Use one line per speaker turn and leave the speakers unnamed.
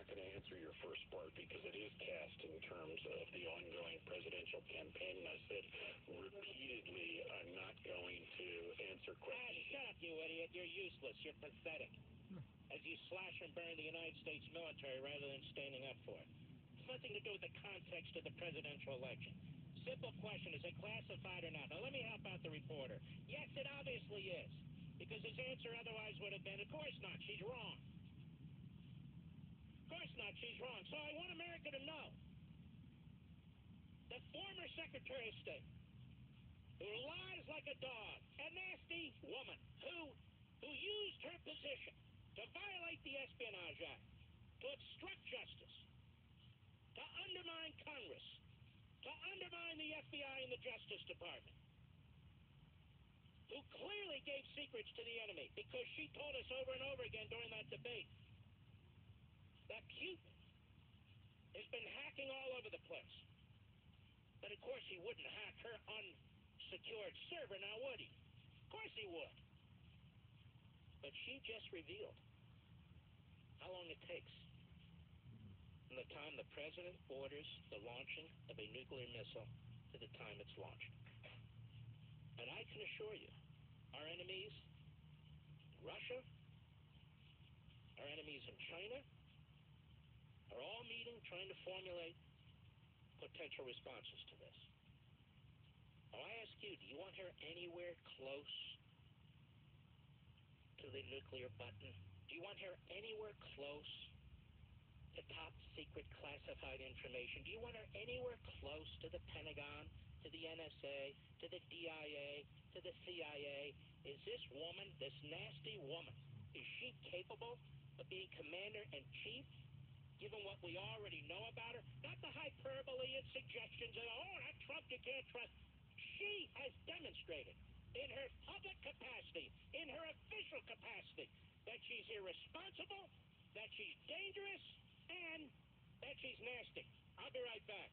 not going to answer your first part because it is cast in terms of the ongoing presidential campaign. And I said repeatedly, I'm not going to answer
Ah,
questions.
shut up, you idiot. You're useless. You're pathetic. As you slash and burn the United States military rather than standing up for it. It's nothing to do with the context of the presidential election. Simple question, is it classified or not? Now let me help out the reporter. Yes, it obviously is. Because his answer otherwise would have been, of course not, she's wrong. She's wrong. So I want America to know. The former Secretary of State, who lies like a dog, a nasty woman, who who used her position to violate the Espionage Act, to obstruct justice, to undermine Congress, to undermine the FBI and the Justice Department, who clearly gave secrets to the enemy because she told us over and over again during that debate that Putin has been hacking all over the place. But of course he wouldn't hack her unsecured server now, would he? Of course he would. But she just revealed how long it takes from the time the president orders the launching of a nuclear missile to the time it's launched. And I can assure you, our enemies Russia, our enemies in China, are all meeting trying to formulate potential responses to this. Now I ask you, do you want her anywhere close to the nuclear button? Do you want her anywhere close to top secret classified information? Do you want her anywhere close to the Pentagon, to the NSA, to the DIA, to the CIA? Is this woman, this nasty woman, is she capable of being commander in chief? Given what we already know about her, not the hyperbole and suggestions of, oh, that Trump you can't trust. She has demonstrated in her public capacity, in her official capacity, that she's irresponsible, that she's dangerous, and that she's nasty. I'll be right back.